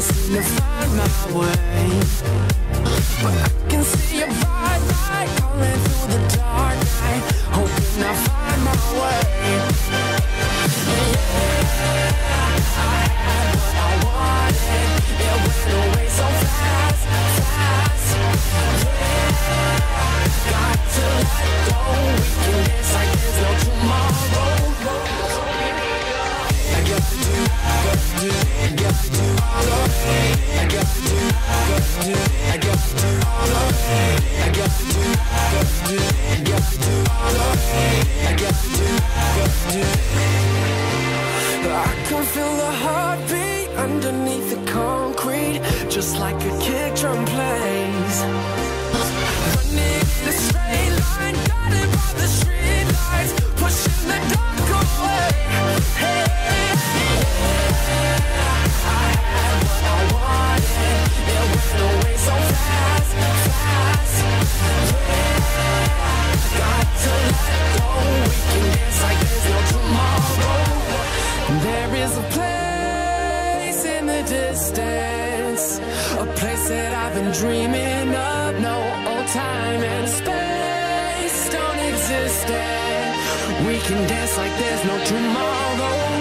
seem to find my way just like a kick drum play. that I've been dreaming of. No, old time and space don't exist. And we can dance like there's no tomorrow.